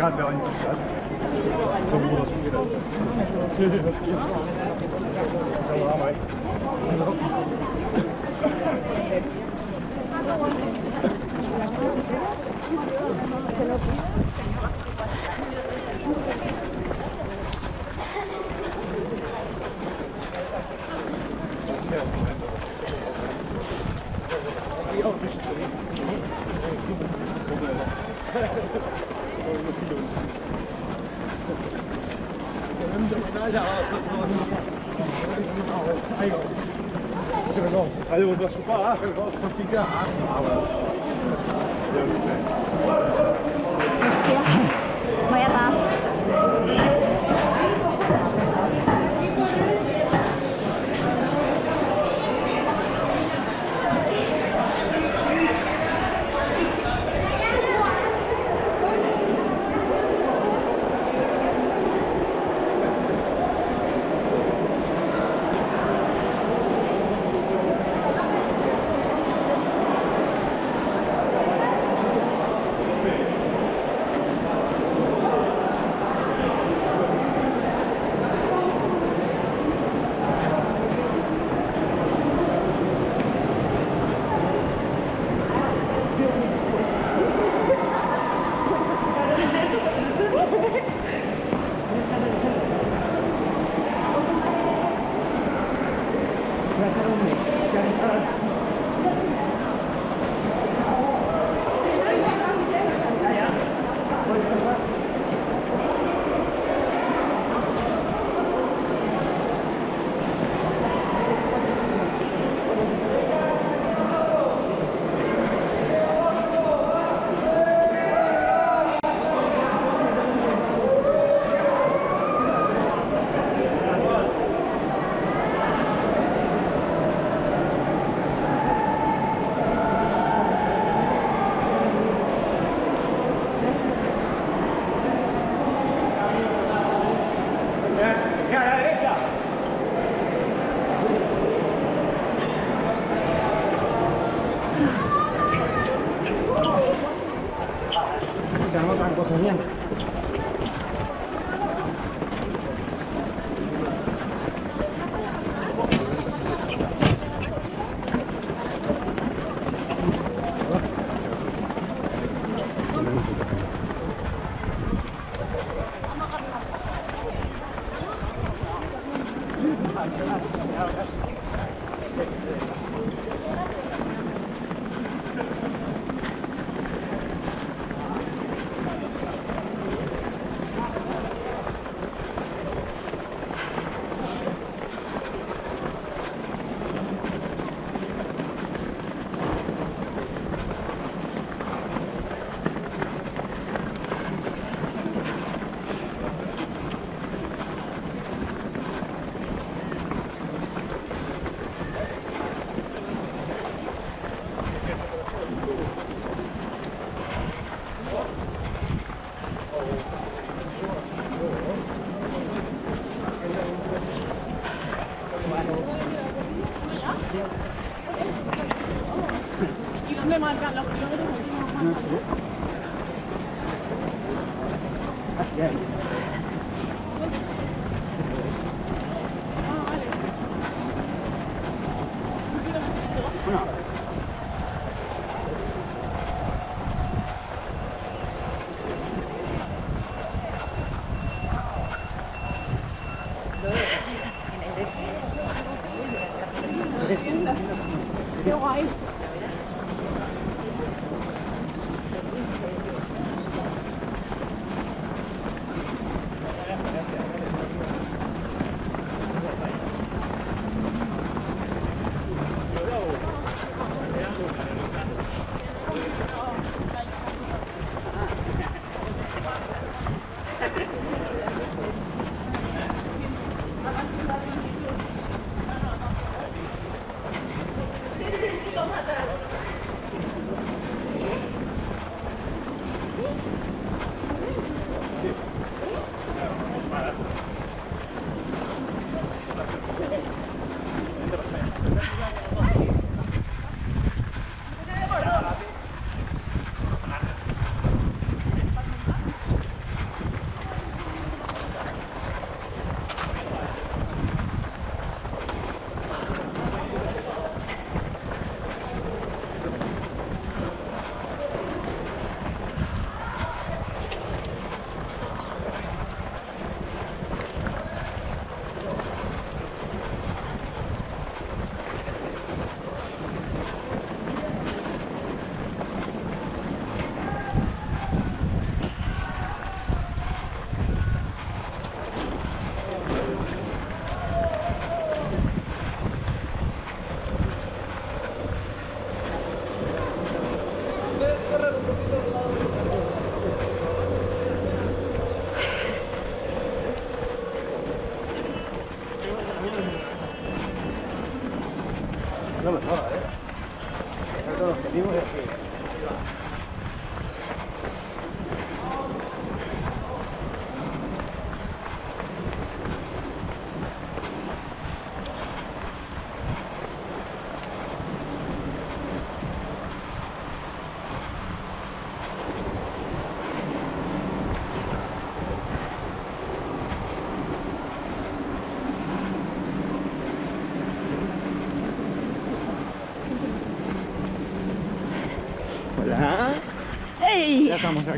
Obrigado pela entrevista. Sache raus, Verficker.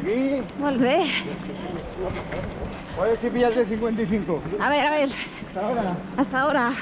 aquí. Volver. Voy a ver si pillas de 55. A ver, a ver. Hasta ahora. Hasta ahora.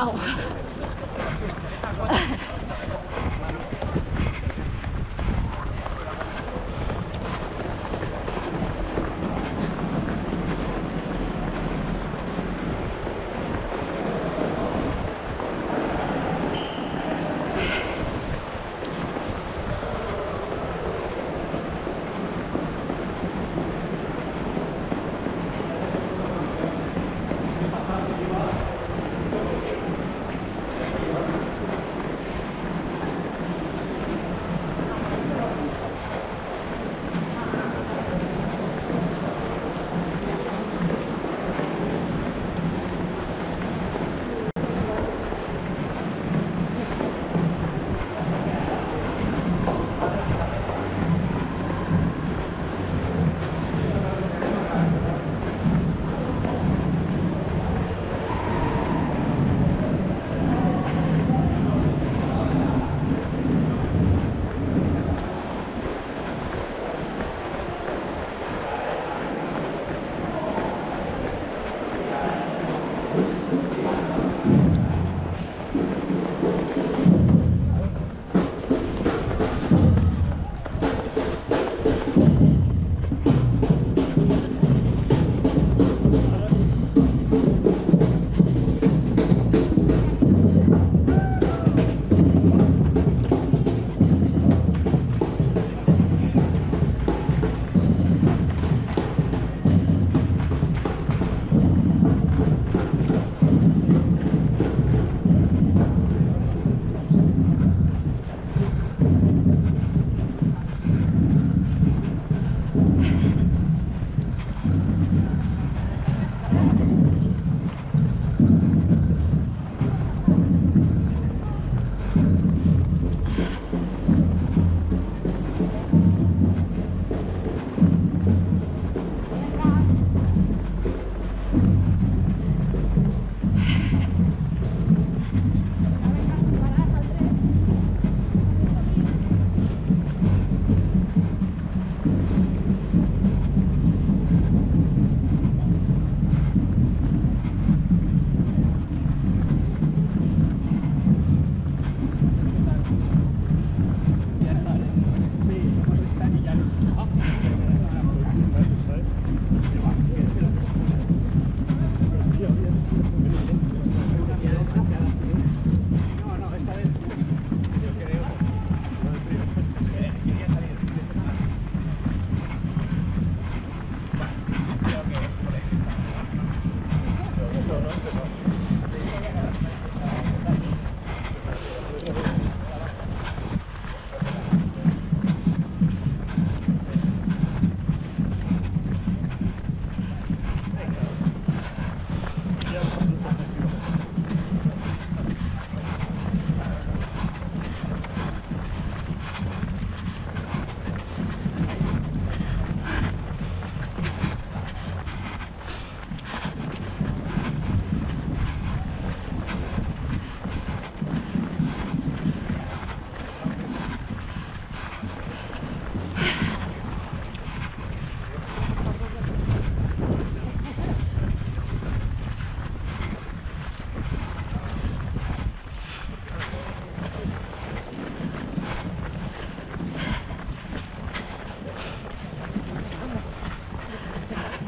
哦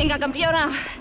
Venga, campeona.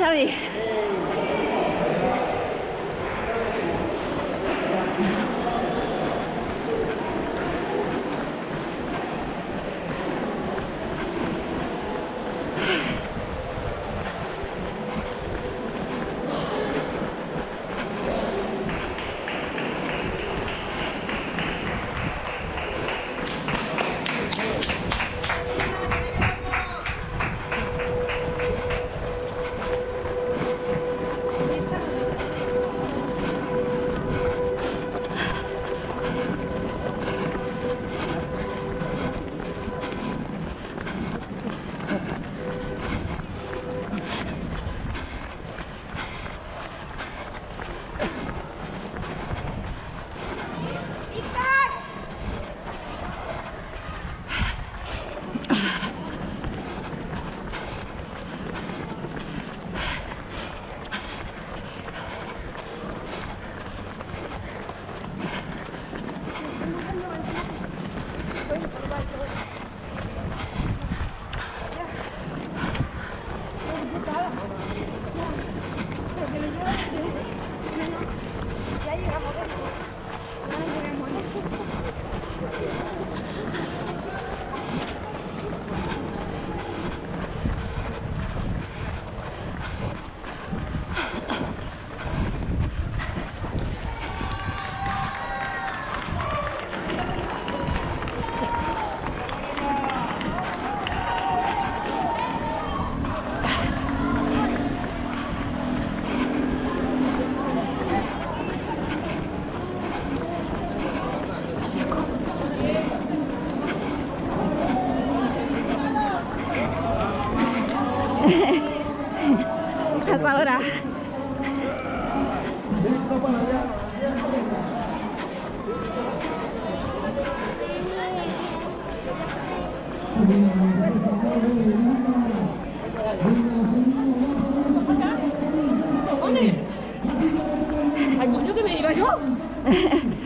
小李。Hasta ahora. ¡Ay, coño, que me iba yo!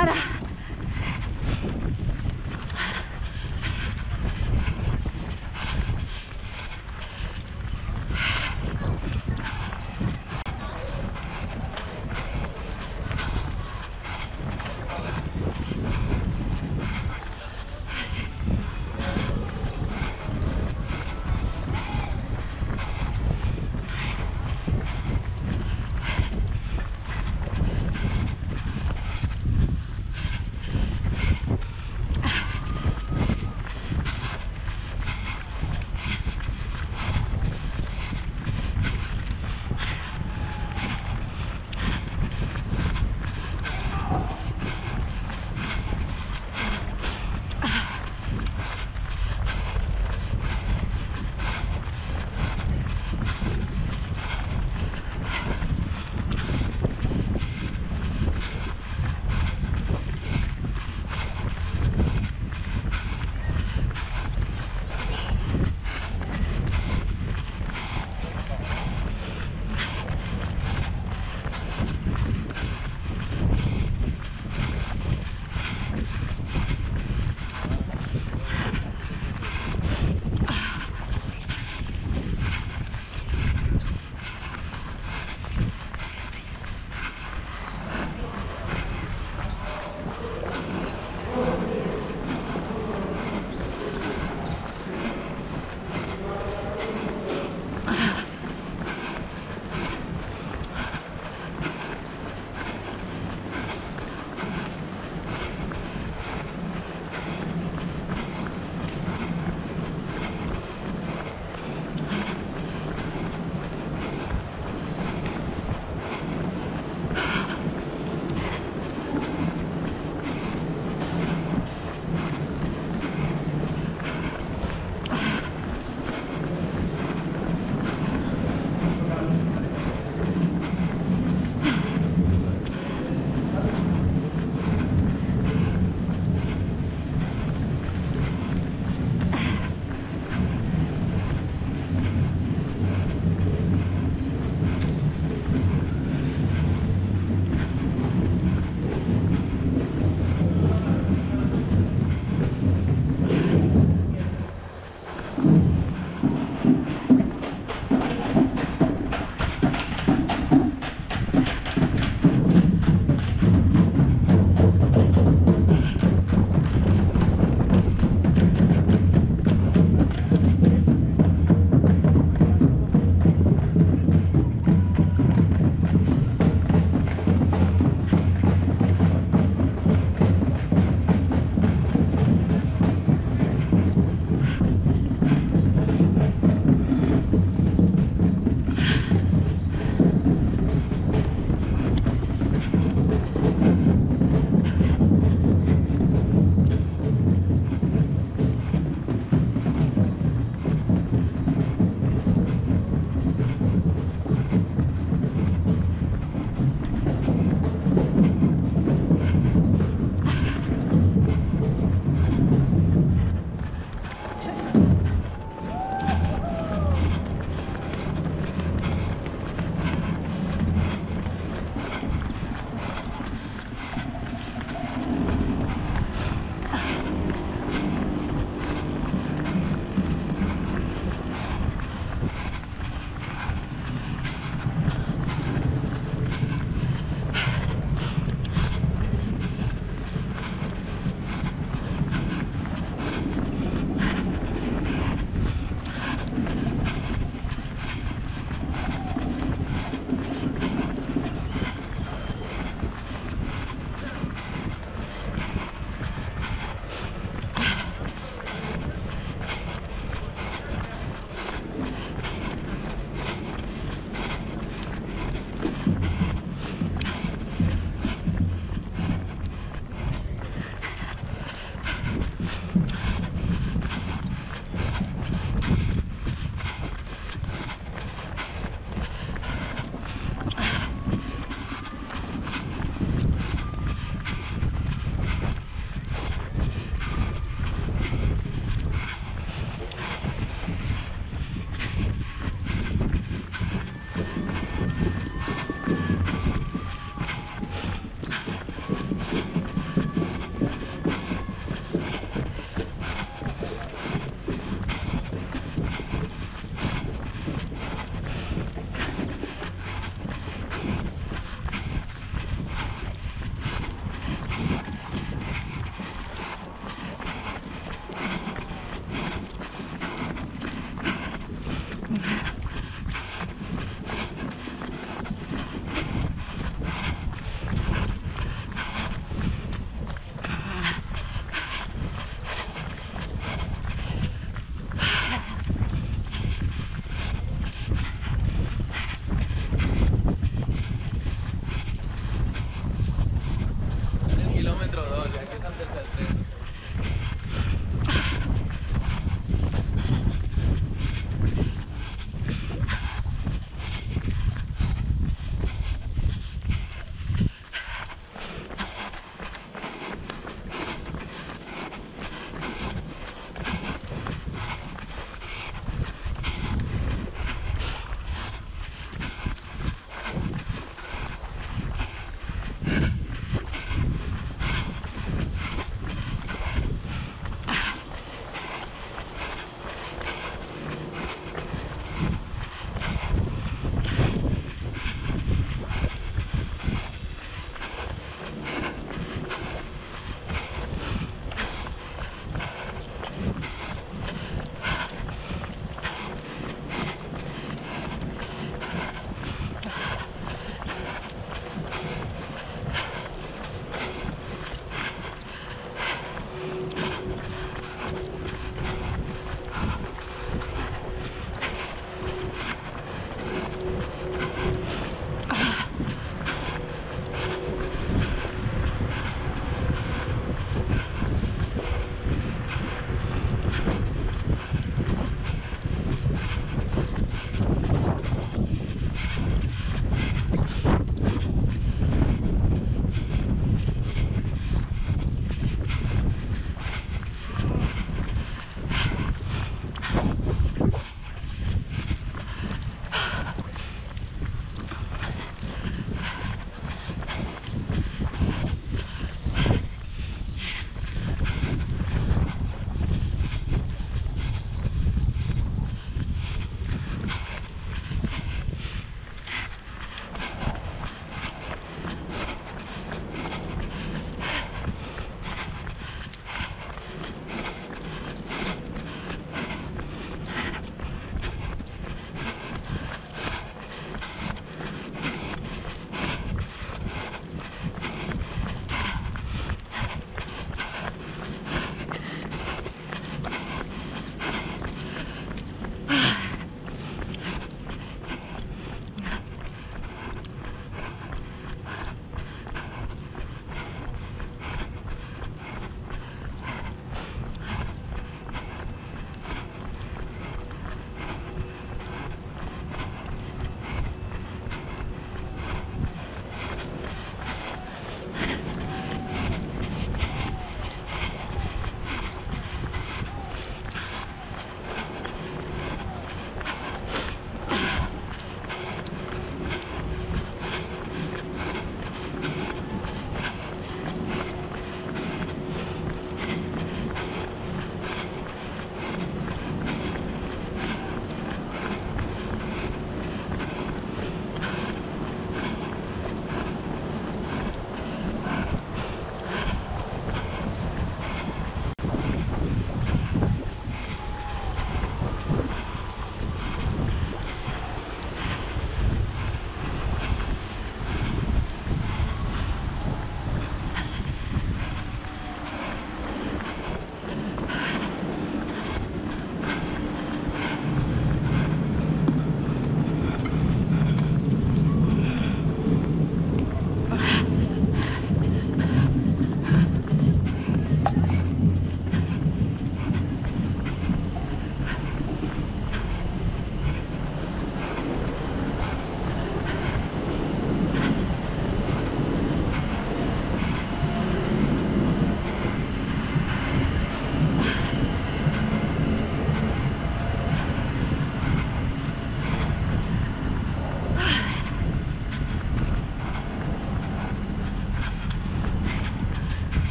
Sara.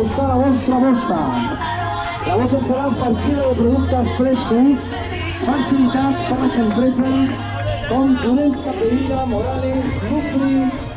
Corredor a buscar a vostra bossa. La bossa estarà farcida de productes frescos, facilitats per les empreses com Donés Capdevila, Morales, Nutri,